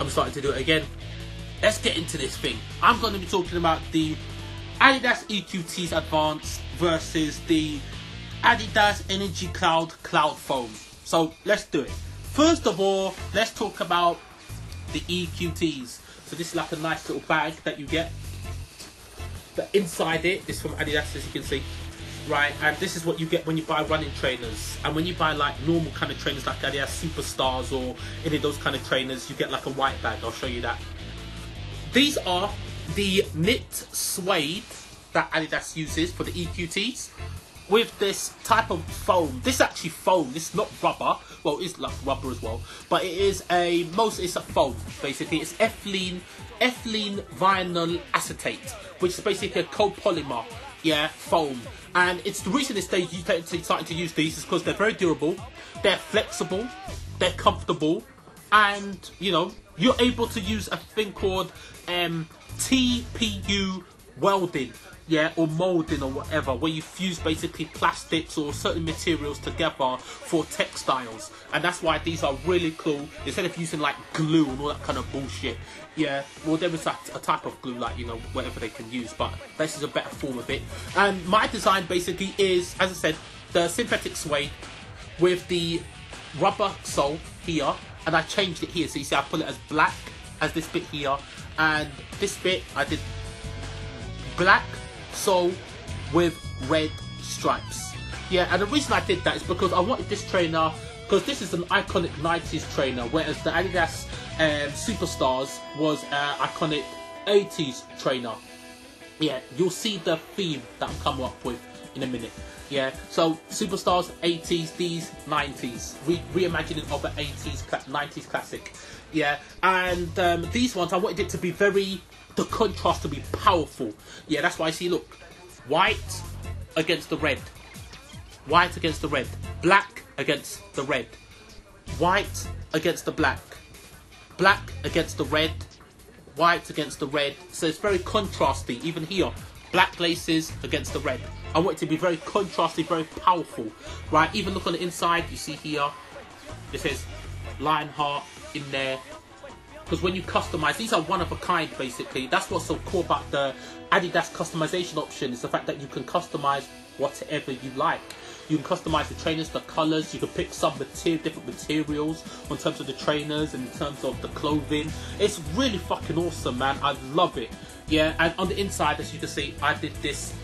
I'm starting to do it again. Let's get into this thing. I'm going to be talking about the Adidas EQTs Advanced versus the Adidas Energy Cloud Cloud Foam. So let's do it. First of all, let's talk about the EQTs. So this is like a nice little bag that you get. But inside it is from Adidas, as you can see right? And this is what you get when you buy running trainers. And when you buy like normal kind of trainers like Adidas Superstars or any of those kind of trainers, you get like a white bag. I'll show you that. These are the knit suede that Adidas uses for the EQTs with this type of foam. This is actually foam. This is not rubber. Well, it's like rubber as well, but it is a most. It's a foam basically. It's ethylene ethylene vinyl acetate, which is basically a copolymer. Yeah, foam. And it's the reason it's they starting to use these is because they're very durable, they're flexible, they're comfortable, and you know you're able to use a thing called um, TPU welding yeah, or molding or whatever, where you fuse basically plastics or certain materials together for textiles. And that's why these are really cool. Instead of using like glue and all that kind of bullshit, yeah, well, there is a, a type of glue, like, you know, whatever they can use, but this is a better form of it. And my design basically is, as I said, the synthetic suede with the rubber sole here, and I changed it here. So you see, I put it as black as this bit here, and this bit I did black sole with red stripes. Yeah, and the reason I did that is because I wanted this trainer because this is an iconic 90s trainer, whereas the Adidas um, Superstars was an iconic 80s trainer. Yeah, you'll see the theme that I'm coming up with in a minute. Yeah, so Superstars 80s, these 90s, Re- reimagining of an 80s, 90s classic. Yeah, and um, these ones I wanted it to be very the contrast to be powerful. Yeah, that's why I see, look, white against the red. White against the red. Black against the red. White against the black. Black against the red. White against the red. So it's very contrasty, even here. Black laces against the red. I want it to be very contrasty, very powerful. Right, even look on the inside, you see here, it says Lionheart in there, because when you customize, these are one of a kind basically. That's what's so cool about the Adidas customization option is the fact that you can customize whatever you like. You can customize the trainers, the colors. You can pick some material, different materials in terms of the trainers and in terms of the clothing. It's really fucking awesome, man. I love it. Yeah, and on the inside, as you can see, I did this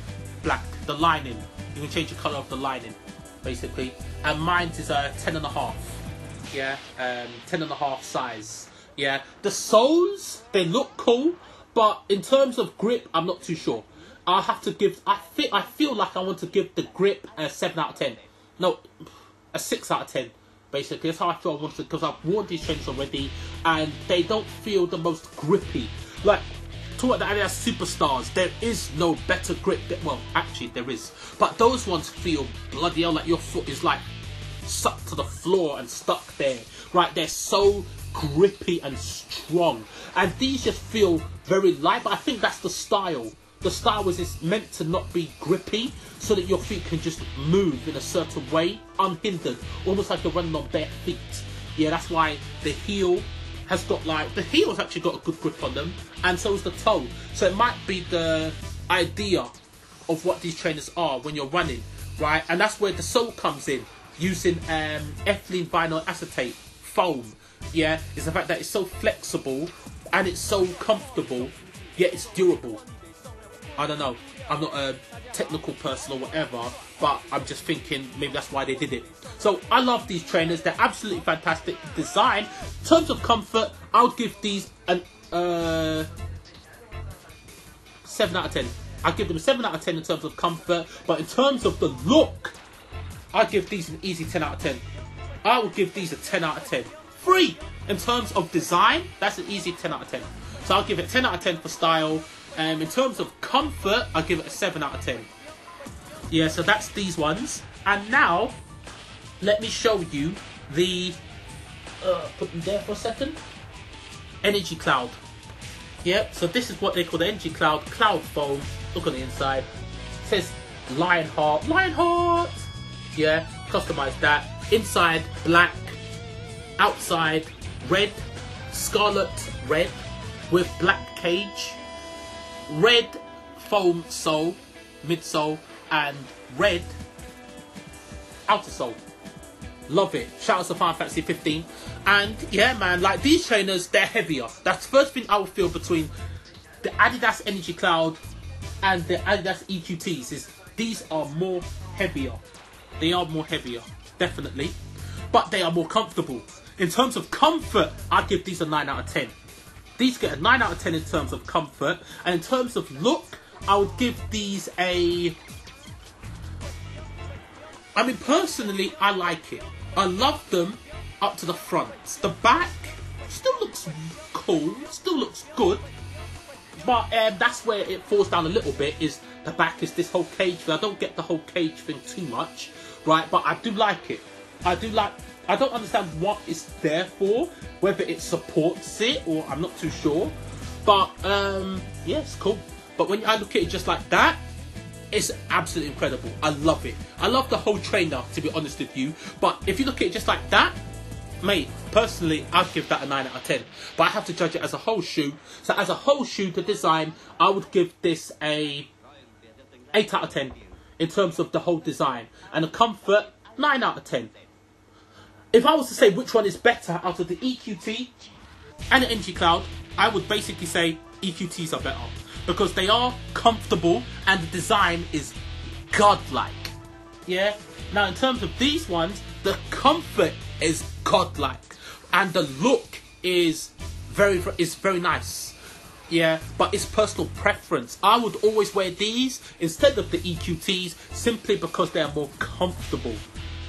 black, the lining. You can change the color of the lining, basically. And mine is a ten and a half. Yeah, um, ten and a half size. Yeah, the soles they look cool, but in terms of grip, I'm not too sure. I have to give. I feel. I feel like I want to give the grip a seven out of ten. No, a six out of ten. Basically, that's how I feel I want to because I've worn these trainers already, and they don't feel the most grippy. Like talk about the Adidas superstars, there is no better grip. That, well, actually there is, but those ones feel bloody hell like your foot is like sucked to the floor and stuck there. Right, they're so grippy and strong. And these just feel very light, but I think that's the style. The style is it's meant to not be grippy, so that your feet can just move in a certain way, unhindered, almost like you're running on bare feet. Yeah, that's why the heel has got like the heel's actually got a good grip on them, and so is the toe. So it might be the idea of what these trainers are when you're running, right? And that's where the sole comes in, using um, ethylene vinyl acetate foam yeah, is the fact that it's so flexible and it's so comfortable, yet it's durable. I don't know. I'm not a technical person or whatever, but I'm just thinking maybe that's why they did it. So I love these trainers. They're absolutely fantastic design. In terms of comfort, I would give these an uh, seven out of ten. I give them a seven out of ten in terms of comfort, but in terms of the look, I give these an easy ten out of ten. I would give these a ten out of ten free. In terms of design, that's an easy 10 out of 10. So I'll give it 10 out of 10 for style. Um, in terms of comfort, I'll give it a 7 out of 10. Yeah, so that's these ones. And now, let me show you the. Uh, put them there for a second. Energy Cloud. Yep, so this is what they call the Energy Cloud Cloud Foam. Look on the inside. It says Lionheart. Lionheart! Yeah, customize that. Inside, black outside red scarlet red with black cage, red foam sole, midsole, and red outer sole. Love it. Shout out to Final Fantasy 15. And yeah, man, like these trainers, they're heavier. That's the first thing I would feel between the Adidas Energy Cloud and the Adidas EQTs is these are more heavier. They are more heavier, definitely. But they are more comfortable. In terms of comfort, I give these a 9 out of 10. These get a 9 out of 10 in terms of comfort. And in terms of look, I would give these a. I mean, personally, I like it. I love them up to the front. The back still looks cool, still looks good. But um, that's where it falls down a little bit. Is the back is this whole cage thing. I don't get the whole cage thing too much, right? But I do like it. I do like. I don't understand what it's there for. Whether it supports it or I'm not too sure. But um, yeah, it's cool. But when I look at it just like that, it's absolutely incredible. I love it. I love the whole trainer, to be honest with you. But if you look at it just like that, mate, personally, I'd give that a 9 out of 10. But I have to judge it as a whole shoe. So as a whole shoe, the design, I would give this a 8 out of 10 in terms of the whole design. And the comfort, 9 out of 10. If I was to say which one is better out of the EQT and the Energy Cloud, I would basically say EQTs are better. Because they are comfortable and the design is godlike. Yeah? Now, in terms of these ones, the comfort is godlike, and the look is very is very nice. Yeah, but it's personal preference. I would always wear these instead of the EQTs simply because they are more comfortable.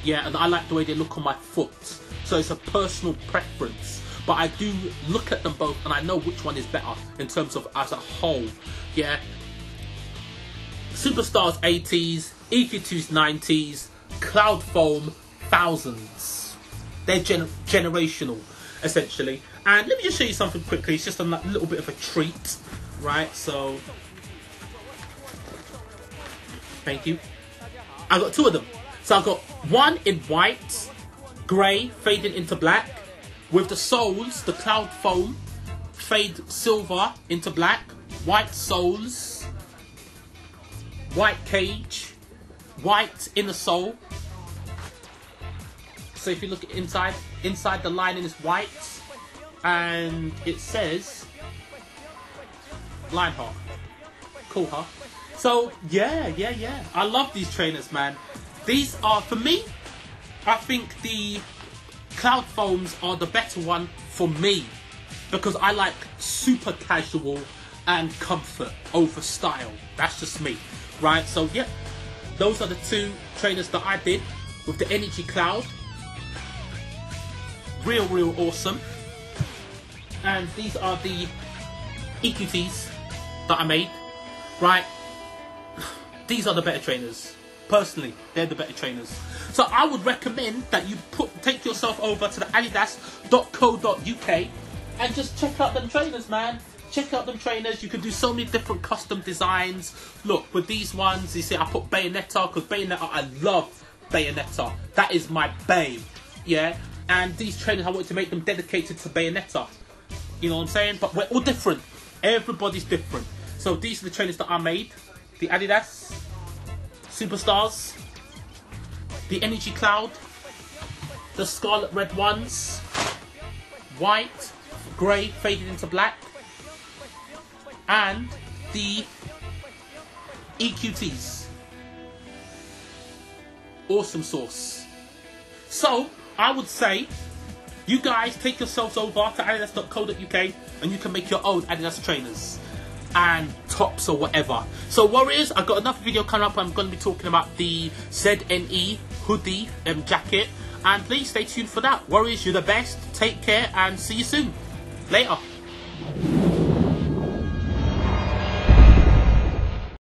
Yeah, and I like the way they look on my foot. So it's a personal preference. But I do look at them both and I know which one is better in terms of as a whole. Yeah. Superstars 80s, EQTs 90s, Cloud Foam thousands. They're gener- generational, essentially. And let me just show you something quickly. It's just a little bit of a treat, right? So, thank you. I got two of them. So I've got one in white, grey, fading into black, with the soles, the cloud foam, fade silver into black, white soles, white cage, white inner sole, so if you look inside, inside the lining is white, and it says Lionheart. Cool, huh? So yeah, yeah, yeah. I love these trainers, man. These are for me. I think the Cloud Foams are the better one for me because I like super casual and comfort over style. That's just me, right? So yeah, those are the two trainers that I did with the Energy Cloud real, real awesome. And these are the EQTs that I made. Right, these are the better trainers. Personally, they're the better trainers. So I would recommend that you put take yourself over to the adidas.co.uk and just check out them trainers, man. Check out them trainers. You can do so many different custom designs. Look, with these ones, you see, I put Bayonetta because Bayonetta, I love Bayonetta. That is my babe. Yeah, and these trainers, I wanted to make them dedicated to Bayonetta. You know what I'm saying? But we're all different. Everybody's different. So these are the trainers that I made. The Adidas Superstars, the Energy Cloud, the Scarlet Red ones, white, grey faded into black, and the EQTs. Awesome sauce. So, I would say you guys take yourselves over to adidas.co.uk and you can make your own Adidas trainers and tops or whatever. So Warriors, I've got another video coming up. I'm going to be talking about the ZNE hoodie and jacket. And please stay tuned for that. Warriors, you're the best. Take care and see you soon. Later.